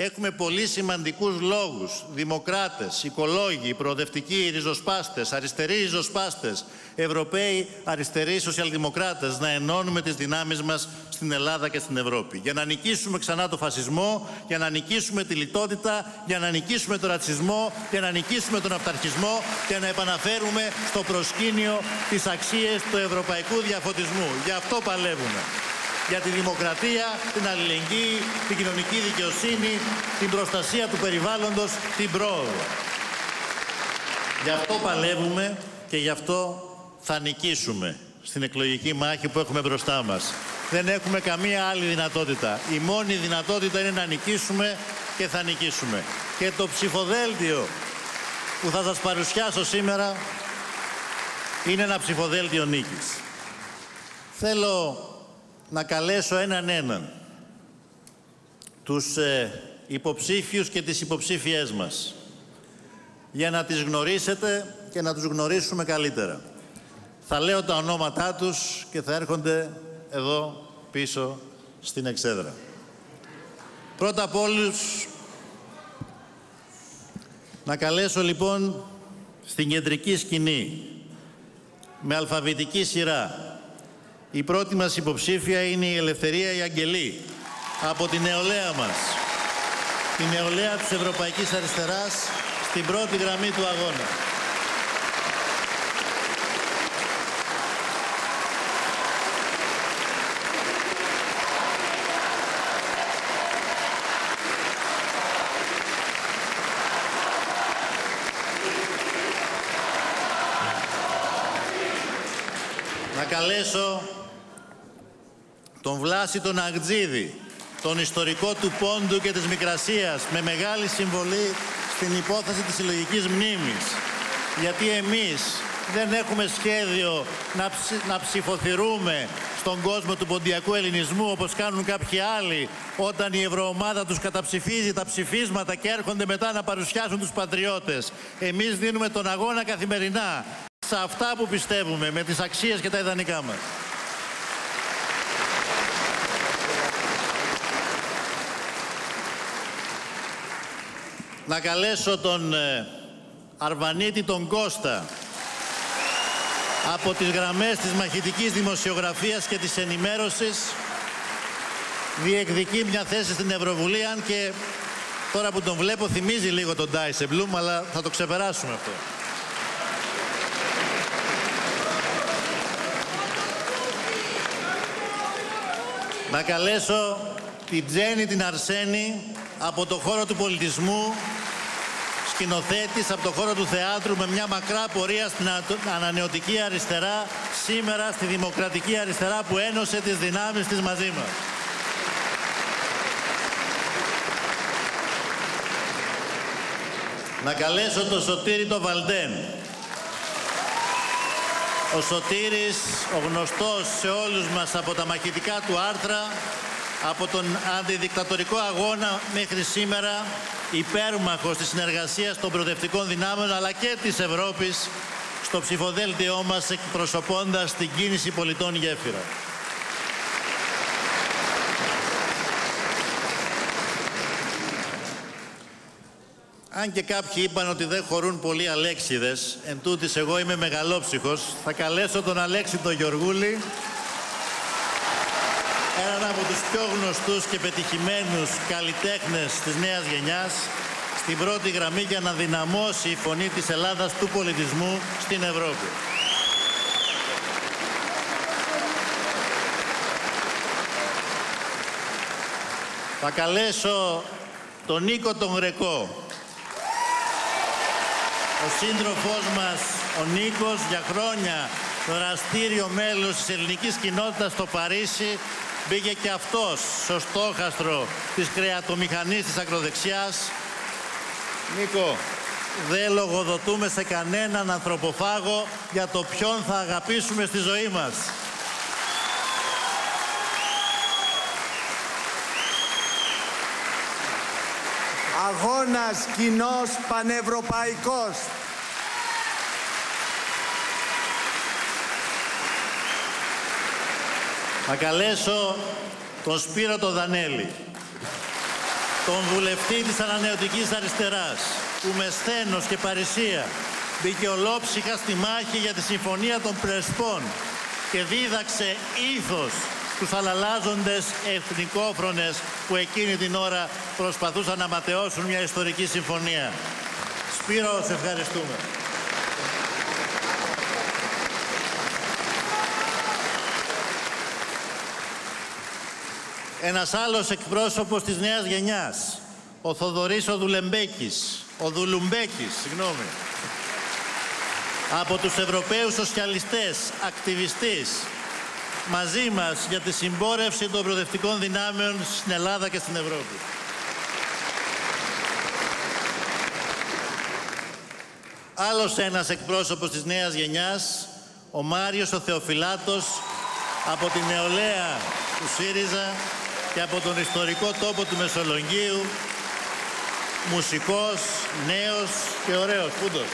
Έχουμε πολύ σημαντικούς λόγους, δημοκράτες, οικολόγοι, προοδευτικοί, ριζοσπάστες, αριστεροί ριζοσπάστες, Ευρωπαίοι αριστεροί σοσιαλδημοκράτες να ενώνουμε τις δυνάμεις μας στην Ελλάδα και στην Ευρώπη. Για να νικήσουμε ξανά το φασισμό, για να νικήσουμε τη λιτότητα, για να νικήσουμε τον ρατσισμό, για να νικήσουμε τον αυταρχισμό και να επαναφέρουμε στο προσκήνιο τις αξίες του ευρωπαϊκού διαφωτισμού. Γι' αυτό παλεύουμε για τη δημοκρατία, την αλληλεγγύη, την κοινωνική δικαιοσύνη, την προστασία του περιβάλλοντος, την πρόοδο. Γι' αυτό παλεύουμε και γι' αυτό θα νικήσουμε στην εκλογική μάχη που έχουμε μπροστά μας. Δεν έχουμε καμία άλλη δυνατότητα. Η μόνη δυνατότητα είναι να νικήσουμε και θα νικήσουμε. Και το ψηφοδέλτιο που θα σας παρουσιάσω σήμερα είναι ένα ψηφοδέλτιο νίκης. Θέλω να καλέσω έναν έναν τους ε, υποψήφιους και τις υποψήφιές μας για να τις γνωρίσετε και να τους γνωρίσουμε καλύτερα. Θα λέω τα ονόματά τους και θα έρχονται εδώ πίσω στην εξέδρα. Πρώτα απ' όλους να καλέσω λοιπόν στην κεντρική σκηνή με αλφαβητική σειρά η πρώτη μας υποψήφια είναι η Ελευθερία η Αγγελή από την νεολαία μας. Η νεολαία της Ευρωπαϊκής Αριστεράς στην πρώτη γραμμή του αγώνα. Να καλέσω τον Βλάση τον Αγτζίδη, τον ιστορικό του Πόντου και της Μικρασίας, με μεγάλη συμβολή στην υπόθεση της συλλογικής μνήμης. Γιατί εμείς δεν έχουμε σχέδιο να, να ψηφοθυρούμε στον κόσμο του ποντιακού ελληνισμού όπως κάνουν κάποιοι άλλοι όταν η Ευρωομάδα τους καταψηφίζει τα ψηφίσματα και έρχονται μετά να παρουσιάσουν τους πατριώτες. Εμείς δίνουμε τον αγώνα καθημερινά σε αυτά που πιστεύουμε με τις αξίες και τα ιδανικά μας. Να καλέσω τον ε, Αρβανίτη τον Κώστα από τις γραμμές της μαχητικής δημοσιογραφίας και της ενημέρωσης διεκδικεί μια θέση στην Ευρωβουλή αν και τώρα που τον βλέπω θυμίζει λίγο τον Ντάισεμπλουμ αλλά θα το ξεπεράσουμε αυτό. Να καλέσω την Τζέννη την Αρσένη από το χώρο του πολιτισμού σκηνοθέτης από το χώρο του θεάτρου με μια μακρά πορεία στην ανανεωτική αριστερά σήμερα στη δημοκρατική αριστερά που ένωσε τις δυνάμεις της μαζί μας. Να καλέσω τον Σωτήρη το Βαλντέν. Ο Σωτήρης, ο γνωστός σε όλους μας από τα μαχητικά του άρθρα, από τον αντιδικτατορικό αγώνα μέχρι σήμερα υπέρμαχος της συνεργασίας των προοδευτικών δυνάμεων αλλά και της Ευρώπης στο ψηφοδέλτιό μας εκπροσωπώντας την κίνηση πολιτών γέφυρα. Αν και κάποιοι είπαν ότι δεν χωρούν πολλοί αλέξιδες, εν τούτης εγώ είμαι μεγαλόψυχος, θα καλέσω τον Αλέξη τον Γιωργούλη, έναν από τους πιο γνωστούς και πετυχημένους καλλιτέχνες της νέας γενιάς, στην πρώτη γραμμή για να δυναμώσει η φωνή της Ελλάδας του πολιτισμού στην Ευρώπη. Θα καλέσω τον Νίκο τον Γρεκό, ο σύντροφός μας, ο Νίκος, για χρόνια δραστήριο μέλος της ελληνικής κοινότητας στο Παρίσι, μπήκε και αυτός στο στόχαστρο της κρεατομηχανής της ακροδεξιάς. Νίκο, δεν λογοδοτούμε σε κανέναν ανθρωποφάγο για το ποιον θα αγαπήσουμε στη ζωή μας.
αγώνας κοινός πανευρωπαϊκός.
Θα καλέσω τον Σπύρο τον Δανέλη, τον βουλευτή της Ανανεωτικής Αριστεράς, που με σθένος και παρησία μπήκε ολόψυχα στη μάχη για τη Συμφωνία των Πρεσπών και δίδαξε ήθος τους αλλαλάζοντες εθνικόφρονες που εκείνη την ώρα προσπαθούσαν να ματαιώσουν μια ιστορική συμφωνία. Σπύρο, σε ευχαριστούμε. Ένας άλλος εκπρόσωπος της νέας γενιάς, ο Θοδωρής ο Δουλεμπέκης, ο Δουλουμπέκης, συγγνώμη, από τους Ευρωπαίους Σοσιαλιστές, ακτιβιστής, μαζί μας για τη συμπόρευση των προοδευτικών δυνάμεων στην Ελλάδα και στην Ευρώπη. Άλλος ένας εκπρόσωπος της νέας γενιάς, ο Μάριος ο Θεοφυλάτος, από τη νεολαία του ΣΥΡΙΖΑ και από τον ιστορικό τόπο του Μεσολογγίου, μουσικός, νέος και ωραίος. Πούντος.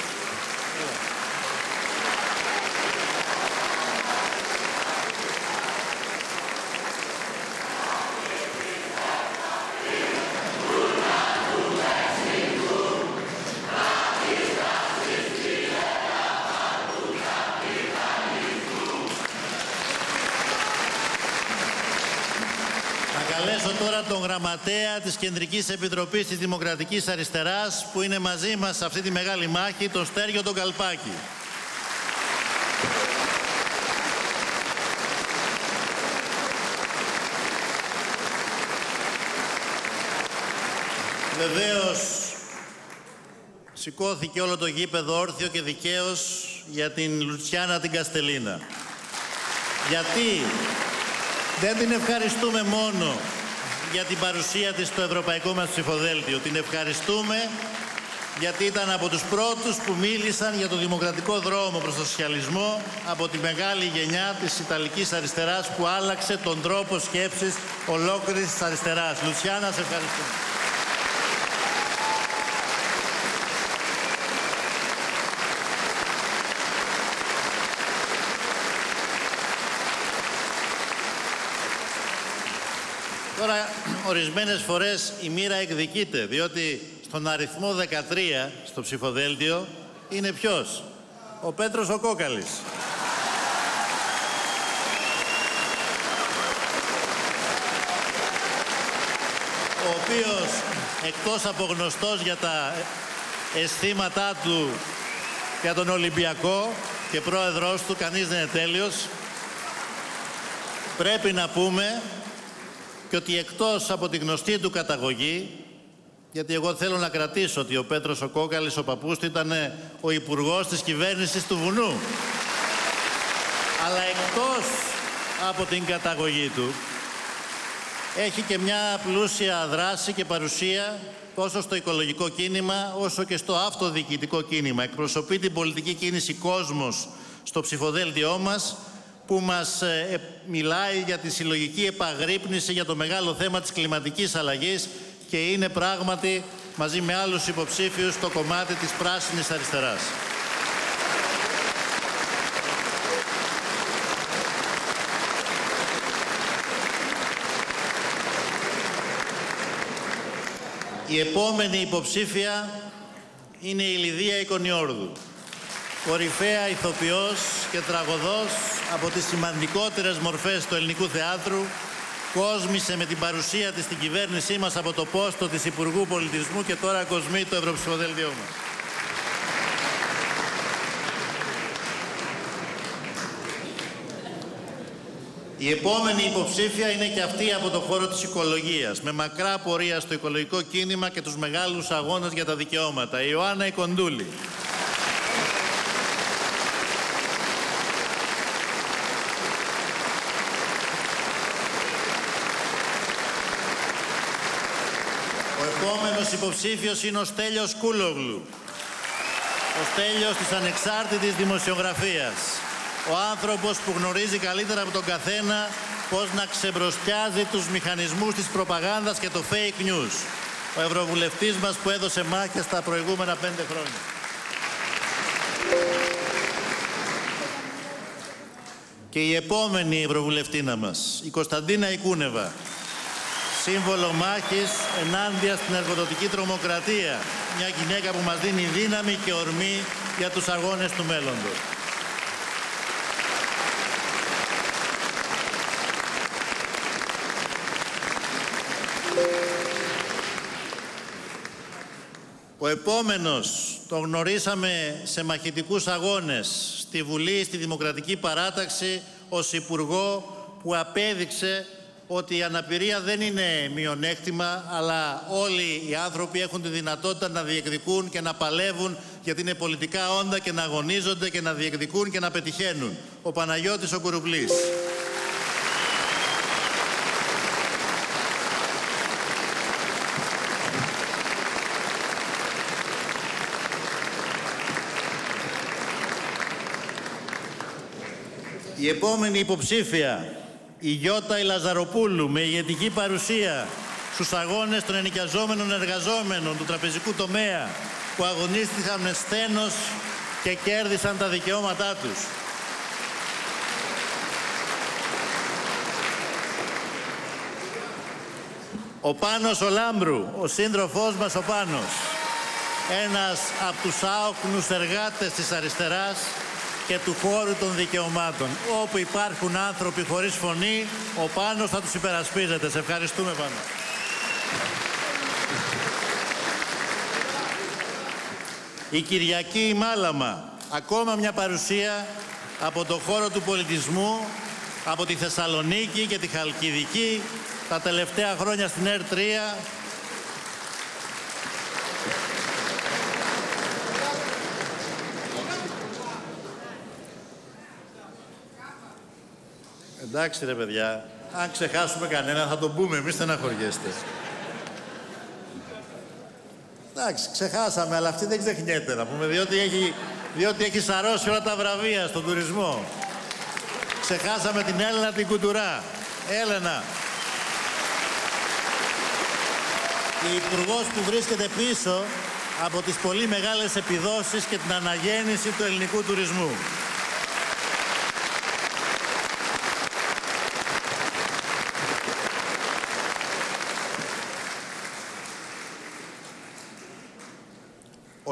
τον γραμματέα της Κεντρικής Επιτροπής της Δημοκρατικής Αριστεράς που είναι μαζί μας σε αυτή τη μεγάλη μάχη, τον Στέργιο τον Καλπάκη. Βεβαίως σηκώθηκε όλο το γήπεδο όρθιο και δικαίως για την Λουτσιάνα την Καστελίνα. Γιατί; Δεν την ευχαριστούμε μόνο για την παρουσία της στο ευρωπαϊκό μας ψηφοδέλτιο. Την ευχαριστούμε γιατί ήταν από τους πρώτους που μίλησαν για το δημοκρατικό δρόμο προς το σοσιαλισμό από τη μεγάλη γενιά της Ιταλικής αριστεράς που άλλαξε τον τρόπο σκέψης ολόκληρης της αριστεράς. Λουτσιάνα, σε ευχαριστούμε. Τώρα, ορισμένες φορές η μοίρα εκδικείται, διότι στον αριθμό 13 στο ψηφοδέλτιο είναι ποιος; Ο Πέτρος ο Κόκαλης. Ο οποίος, εκτός από γνωστός για τα αισθήματά του για τον Ολυμπιακό και πρόεδρος του, κανείς δεν είναι τέλειος, πρέπει να πούμε και ότι εκτός από τη γνωστή του καταγωγή, γιατί εγώ θέλω να κρατήσω ότι ο Πέτρος ο Κόκαλης, ο παππούς του, ήταν ο υπουργός της κυβέρνησης του Βουνού. Αλλά εκτός από την καταγωγή του, έχει και μια πλούσια δράση και παρουσία τόσο στο οικολογικό κίνημα όσο και στο αυτοδιοικητικό κίνημα. Εκπροσωπεί την πολιτική κίνηση κόσμος στο ψηφοδέλτιό μας που μας ε, μιλάει για τη συλλογική επαγρύπνηση για το μεγάλο θέμα της κλιματικής αλλαγής και είναι πράγματι μαζί με άλλους υποψήφιους το κομμάτι της πράσινης αριστεράς. Η επόμενη υποψήφια είναι η Λιδία Εικονιόρδου. Κορυφαία ηθοποιός και τραγωδός από τις σημαντικότερες μορφές του ελληνικού θεάτρου κόσμησε με την παρουσία της στην κυβέρνησή μας από το πόστο της Υπουργού Πολιτισμού και τώρα κοσμεί το Ευρωψηφοδέλτιό μας. Η επόμενη υποψήφια είναι και αυτή από το χώρο της οικολογίας, με μακρά πορεία στο οικολογικό κίνημα και τους μεγάλους αγώνες για τα δικαιώματα, η Ιωάννα Οικοντούλη. Ο επόμενος υποψήφιος είναι ο Στέλιος Κούλογλου. Ο Στέλιος της ανεξάρτητης δημοσιογραφίας ο άνθρωπος που γνωρίζει καλύτερα από τον καθένα πώς να ξεμπροστιάζει τους μηχανισμούς της προπαγάνδας και το fake news. Ο Ευρωβουλευτής μας που έδωσε μάχες τα προηγούμενα πέντε χρόνια. Και η επόμενη Ευρωβουλευτήνα μας, η Κωνσταντίνα Ικούνεβα, σύμβολο μάχης ενάντια στην εργοδοτική τρομοκρατία. Μια γυναίκα που μας δίνει δύναμη και ορμή για τους αγώνες του μέλλοντος. Ο επόμενος το γνωρίσαμε σε μαχητικούς αγώνες στη Βουλή, στη Δημοκρατική Παράταξη, ως Υπουργό που απέδειξε ότι η αναπηρία δεν είναι μειονέκτημα, αλλά όλοι οι άνθρωποι έχουν τη δυνατότητα να διεκδικούν και να παλεύουν γιατί είναι πολιτικά όντα και να αγωνίζονται και να διεκδικούν και να πετυχαίνουν. Ο Παναγιώτης ο Κουρουπλής. Η επόμενη υποψήφια, η Γιώτα Ηλαζαροπούλου, με ηγετική παρουσία στους αγώνες των ενοικιαζόμενων εργαζόμενων του τραπεζικού τομέα που αγωνίστηκαν με στένος και κέρδισαν τα δικαιώματά τους. Ο Πάνος ο Λάμπρου, ο σύντροφός μας ο Πάνος, ένας από τους άοκνους εργάτες της αριστεράς, και του χώρου των δικαιωμάτων. Όπου υπάρχουν άνθρωποι χωρίς φωνή, ο Πάνος θα τους υπερασπίζεται. Σε ευχαριστούμε Πάνο. Η Κυριακή Μάλαμα, ακόμα μια παρουσία από το χώρο του πολιτισμού, από τη Θεσσαλονίκη και τη Χαλκιδική, τα τελευταία χρόνια στην ΕΡ3, Εντάξει ρε παιδιά, αν ξεχάσουμε κανένα θα τον πούμε, εμείς στεναχωριέστε. Εντάξει, ξεχάσαμε, αλλά αυτή δεν ξεχνιέται να πούμε, διότι έχει, διότι έχει σαρώσει όλα τα βραβεία στον τουρισμό. Ξεχάσαμε την Έλενα την Κουντουρά. Έλενα. Η υπουργός που βρίσκεται πίσω από τις πολύ μεγάλες επιδόσεις και την αναγέννηση του ελληνικού τουρισμού.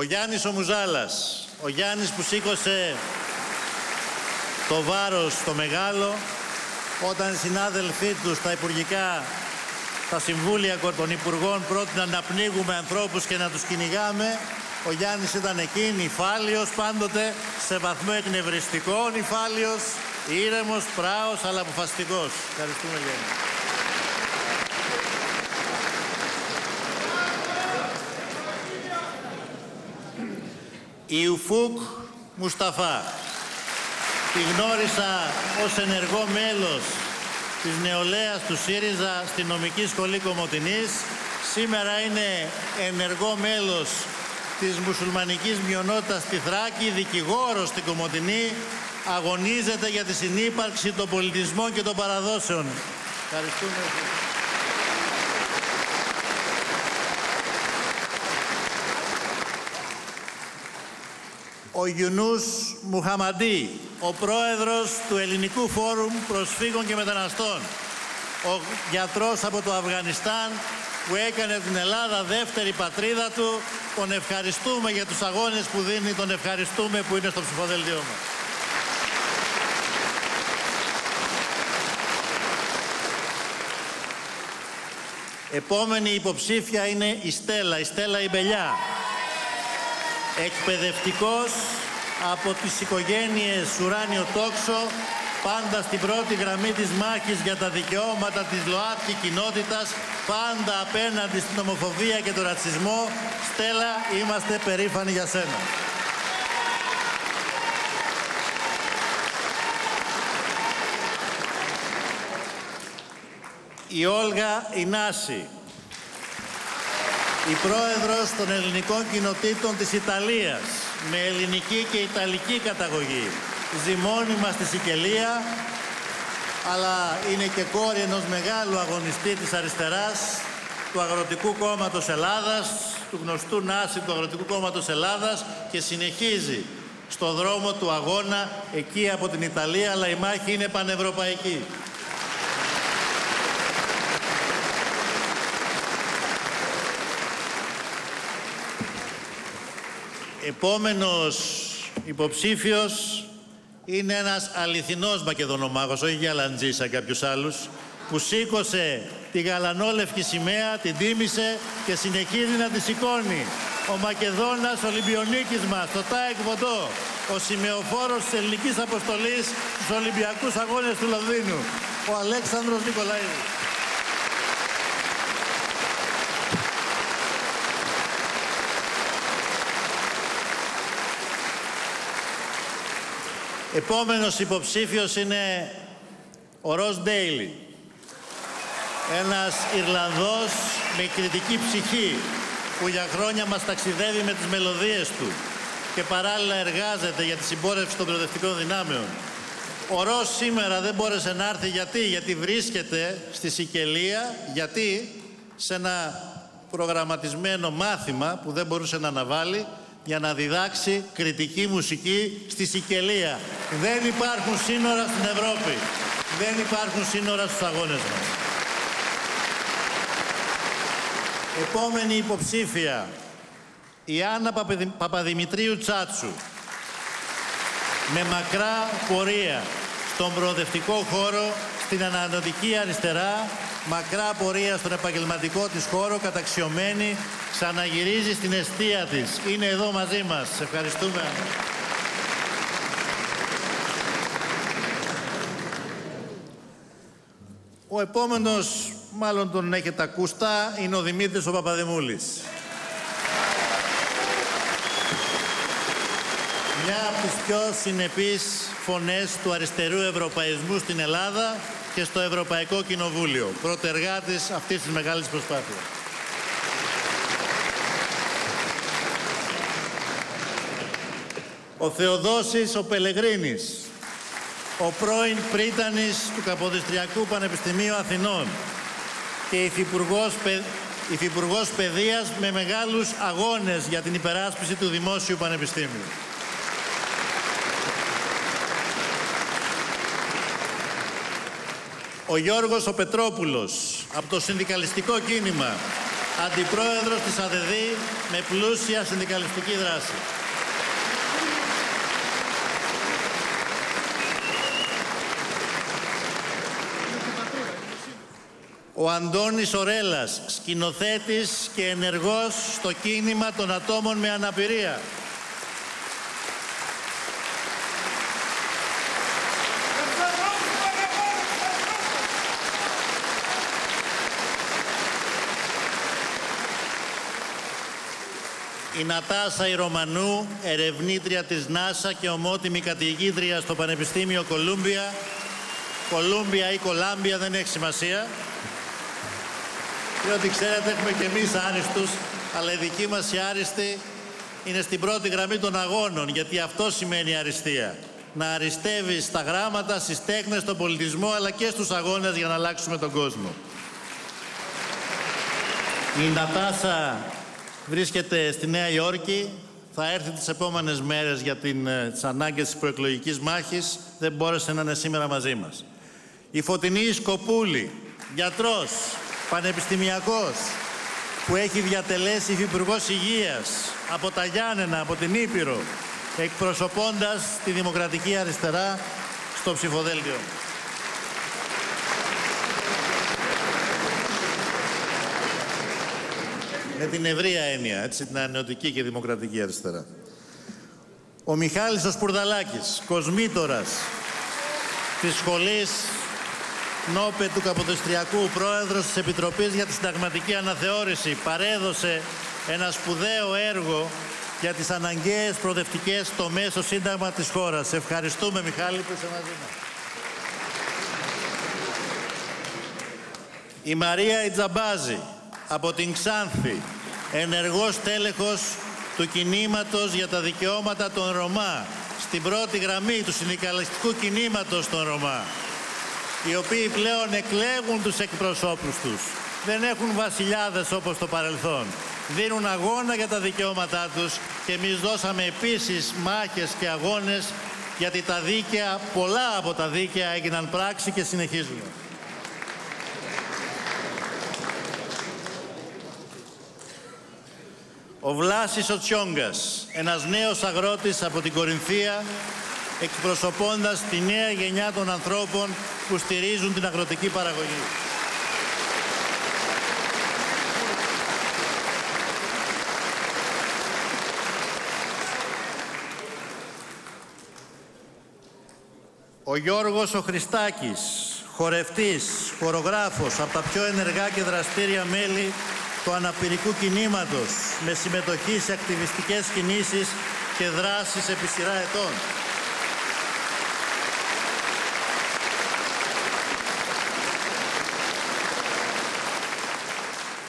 Ο Γιάννης ο Μουζάλας, ο Γιάννης που σήκωσε το βάρος το μεγάλο όταν οι συνάδελφοί τους στα υπουργικά, τα συμβούλια των υπουργών πρότειναν να πνίγουμε ανθρώπους και να τους κυνηγάμε. Ο Γιάννης ήταν εκεί, νυφάλιος πάντοτε, σε βαθμό εκνευριστικό, νυφάλιος, ήρεμος, πράος, αλλά αποφασιστικός. Ευχαριστούμε Γιάννη. Η Ουφούκ Μουσταφά. Τη γνώρισα ως ενεργό μέλος της νεολαίας του ΣΥΡΙΖΑ στη Νομική Σχολή Κομωτινής. Σήμερα είναι ενεργό μέλος της μουσουλμανικής μειονότητας στη Θράκη, δικηγόρος στην Κομωτινή αγωνίζεται για τη συνύπαρξη των πολιτισμών και των παραδόσεων. Ευχαριστούμε. Ο Γιουνούς Μουχαμαντή, ο πρόεδρος του Ελληνικού Φόρουμ Προσφύγων και Μεταναστών. Ο γιατρός από το Αφγανιστάν που έκανε την Ελλάδα δεύτερη πατρίδα του. Τον ευχαριστούμε για τους αγώνες που δίνει, τον ευχαριστούμε που είναι στο ψηφοδέλτιό μας. Επόμενη υποψήφια είναι η Στέλλα, η Στέλλα Ιμπελιά. Εκπαιδευτικός από τις οικογένειες Ουράνιο Τόξο, πάντα στην πρώτη γραμμή της μάχης για τα δικαιώματα της ΛΟΑΤΚΙ κοινότητας, πάντα απέναντι στην ομοφοβία και τον ρατσισμό. Στέλλα, είμαστε περήφανοι για σένα. η Όλγα Ινάση, η πρόεδρος των ελληνικών κοινοτήτων της Ιταλίας, με ελληνική και ιταλική καταγωγή, ζυμώνυμα στη Σικελία, αλλά είναι και κόρη ενός μεγάλου αγωνιστή της αριστεράς, του Αγροτικού Κόμματος Ελλάδας, του γνωστού Νάση του Αγροτικού Κόμματος Ελλάδας και συνεχίζει στο δρόμο του αγώνα εκεί από την Ιταλία, αλλά η μάχη είναι πανευρωπαϊκή. Επόμενος υποψήφιος είναι ένας αληθινός Μακεδονομάχος, όχι για λαντζής σαν κάποιους άλλους, που σήκωσε τη γαλανόλευκη σημαία, την τίμησε και συνεχίζει να τη σηκώνει. Ο Μακεδόνας Ολυμπιονίκης μας, το ΤΑΕΚ Βοντό, ο σημεοφόρος της ελληνικής αποστολής στους Ολυμπιακούς Αγώνες του Λονδίνου, ο Αλέξανδρος Νικολαίδης. Επόμενος υποψήφιος είναι ο Ρος Ντέιλι. Ένας Ιρλανδός με κριτική ψυχή που για χρόνια μας ταξιδεύει με τις μελωδίες του και παράλληλα εργάζεται για τη συμπόρευση των προοδευτικών δυνάμεων. Ο Ρος σήμερα δεν μπόρεσε να έρθει γιατί, γιατί βρίσκεται στη Σικελία, γιατί; Σε ένα προγραμματισμένο μάθημα που δεν μπορούσε να αναβάλει για να διδάξει κριτική μουσική στη Σικελία. Δεν υπάρχουν σύνορα στην Ευρώπη. Δεν υπάρχουν σύνορα στους αγώνες μας. Επόμενη υποψήφια, η Άννα Παπαδημητρίου Τσάτσου. Με μακρά πορεία στον προοδευτικό χώρο, στην ανανοτική αριστερά, μακρά πορεία στον επαγγελματικό της χώρο, καταξιωμένη, ξαναγυρίζει στην αιστεία της. Είναι εδώ μαζί μας. Σε ευχαριστούμε. Ο επόμενος, μάλλον τον έχετε ακούστα, είναι ο Δημήτρης ο Παπαδημούλης. Μια από τις πιο συνεπείς φωνές του αριστερού ευρωπαϊσμού στην Ελλάδα και στο Ευρωπαϊκό Κοινοβούλιο. Πρωτεργάτης αυτής της μεγάλης προσπάθειας. Ο Θεοδόσης ο Πελεγρίνης, ο πρώην πρίτανης του Καποδιστριακού Πανεπιστημίου Αθηνών και υφυπουργός, υφυπουργός Παιδείας με μεγάλους αγώνες για την υπεράσπιση του Δημόσιου Πανεπιστήμιου. Ο Γιώργος ο Πετρόπουλος από το συνδικαλιστικό κίνημα, αντιπρόεδρος της ΑΔΕΔΗ με πλούσια συνδικαλιστική δράση. Ο Αντώνης Ορέλας, σκηνοθέτης και ενεργός στο κίνημα των ατόμων με αναπηρία. η Νατάσα η Ρωμανού, ερευνήτρια της ΝΑΣΑ και ομότιμη καθηγήτρια στο Πανεπιστήμιο Κολούμπια. Κολούμπια ή Κολάμπια δεν έχει σημασία. Διότι ξέρετε έχουμε και εμείς άριστους, αλλά η δική μας η άριστη είναι στην πρώτη γραμμή των αγώνων, γιατί αυτό σημαίνει αριστεία. να αριστεύει στα γράμματα, στις τέχνες, στον πολιτισμό αλλά και στους αγώνες για να αλλάξουμε τον κόσμο. Η Νατάσα βρίσκεται στη Νέα Υόρκη, θα έρθει τις επόμενες μέρες για την, ε, τις ανάγκες της προεκλογικής μάχης, δεν μπόρεσε να είναι σήμερα μαζί μας. Η Φωτεινή Σκοπούλη, γιατρός, πανεπιστημιακός, που έχει διατελέσει υφυπουργός Υγείας από τα Γιάννενα, από την Ήπειρο, εκπροσωπώντας τη Δημοκρατική Αριστερά στο ψηφοδέλτιο. Με την ευρεία έννοια, έτσι, την ανεωτική και δημοκρατική αριστερά. Ο Μιχάλης ο Σπουρδαλάκης, κοσμήτορας της σχολής Νόπε του Καποδιστριακού, πρόεδρος της Επιτροπής για τη Συνταγματική Αναθεώρηση, παρέδωσε ένα σπουδαίο έργο για τις αναγκαίες προοδευτικές τομές στο Σύνταγμα της χώρας. Ευχαριστούμε Μιχάλη που είσαι μαζί μας. Η Μαρία Ιτζαμπάζη από την Ξάνθη, ενεργός τέλεχος του κινήματος για τα δικαιώματα των Ρωμά, στην πρώτη γραμμή του συνδικαλιστικού κινήματος των Ρωμά, οι οποίοι πλέον εκλέγουν τους εκπροσώπους τους. Δεν έχουν βασιλιάδες όπως το παρελθόν δίνουν αγώνα για τα δικαιώματά τους και εμείς δώσαμε επίσης μάχες και αγώνες γιατί τα δίκαια, πολλά από τα δίκαια έγιναν πράξη και συνεχίζουν. Ο Βλάσης ο Τσιόγκας, ένας νέος αγρότης από την Κορινθία, εκπροσωπώντας τη νέα γενιά των ανθρώπων που στηρίζουν την αγροτική παραγωγή. Ο Γιώργος ο Χριστάκης, χορευτής, χορογράφος, από τα πιο ενεργά και δραστήρια μέλη του αναπηρικού κινήματος, με συμμετοχή σε ακτιβιστικές κινήσεις και δράσεις επί σειρά ετών.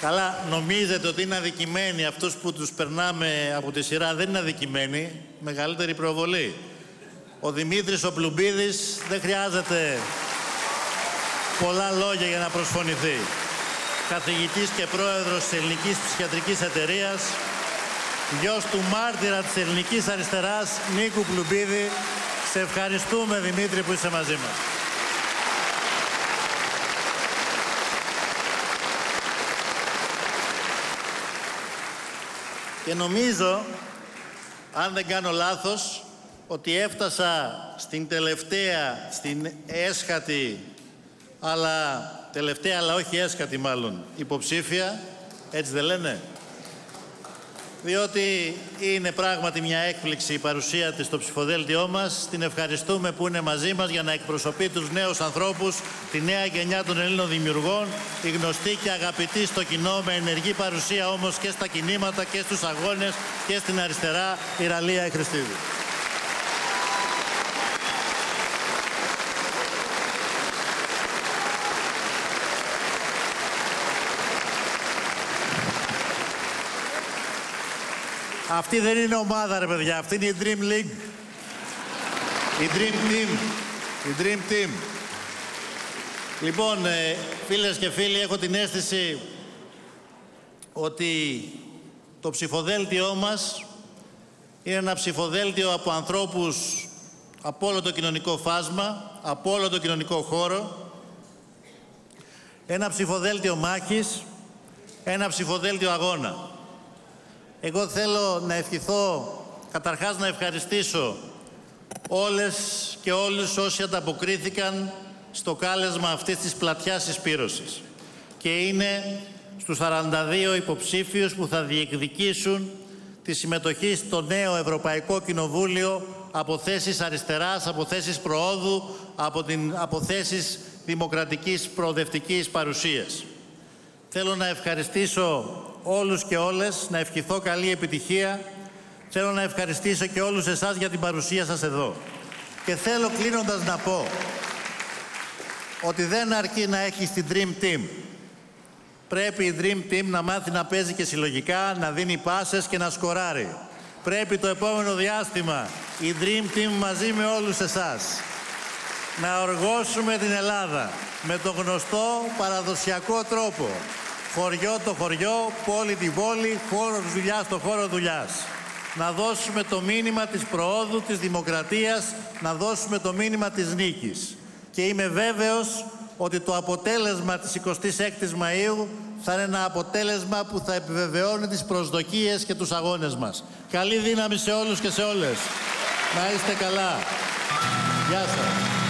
Καλά, νομίζετε ότι είναι αδικημένοι αυτούς που τους περνάμε από τη σειρά. Δεν είναι αδικημένοι. Μεγαλύτερη προβολή. Ο Δημήτρης ο Πλουμπίδης δεν χρειάζεται πολλά λόγια για να προσφωνηθεί. Καθηγητής και πρόεδρος της Ελληνικής Ψυχιατρικής Εταιρείας, γιος του μάρτυρα της Ελληνικής Αριστεράς, Νίκου Πλουμπίδη. Σε ευχαριστούμε Δημήτρη που είσαι μαζί μας. Και νομίζω, αν δεν κάνω λάθος, ότι έφτασα στην τελευταία, στην έσχατη, αλλά τελευταία, αλλά όχι έσχατη μάλλον, υποψήφια, έτσι δεν λένε, διότι είναι πράγματι μια έκπληξη η παρουσία της στο ψηφοδέλτιό μας. Την ευχαριστούμε που είναι μαζί μας για να εκπροσωπεί τους νέους ανθρώπους, τη νέα γενιά των Ελλήνων δημιουργών, η γνωστή και αγαπητή στο κοινό με ενεργή παρουσία όμως και στα κινήματα και στους αγώνες και στην αριστερά, η Ραλία Χριστίδη. Αυτή δεν είναι ομάδα ρε παιδιά, αυτή είναι η Dream League. Η Dream Team. Η Dream Team. Λοιπόν, ε, φίλες και φίλοι, έχω την αίσθηση ότι το ψηφοδέλτιό μας είναι ένα ψηφοδέλτιο από ανθρώπους από όλο το κοινωνικό φάσμα, από όλο το κοινωνικό χώρο. Ένα ψηφοδέλτιο μάχης, ένα ψηφοδέλτιο αγώνα. Εγώ θέλω να ευχηθώ, καταρχάς να ευχαριστήσω όλες και όλους όσοι ανταποκρίθηκαν στο κάλεσμα αυτής της πλατιάς εισπύρωσης. Και είναι στους 42 υποψήφιους που θα διεκδικήσουν τη συμμετοχή στο νέο Ευρωπαϊκό Κοινοβούλιο από θέσεις αριστεράς, από θέσεις προόδου, από, την, από θέσεις δημοκρατικής προοδευτικής παρουσίας. Θέλω να ευχαριστήσω όλους και όλες, να ευχηθώ καλή επιτυχία. Θέλω να ευχαριστήσω και όλους εσάς για την παρουσία σας εδώ. Και θέλω κλείνοντας να πω ότι δεν αρκεί να έχεις την Dream Team. Πρέπει η Dream Team να μάθει να παίζει και συλλογικά, να δίνει πάσες και να σκοράρει. Πρέπει το επόμενο διάστημα η Dream Team μαζί με όλους εσάς να οργώσουμε την Ελλάδα με τον γνωστό παραδοσιακό τρόπο. Χωριό το χωριό, πόλη την πόλη, χώρο δουλειάς το χώρο δουλειάς. Να δώσουμε το μήνυμα της προόδου, της δημοκρατίας, να δώσουμε το μήνυμα της νίκης. Και είμαι βέβαιος ότι το αποτέλεσμα της 26ης Μαΐου θα είναι ένα αποτέλεσμα που θα επιβεβαιώνει τις προσδοκίες και τους αγώνες μας. Καλή δύναμη σε όλους και σε όλες. Να είστε καλά. Γεια σας.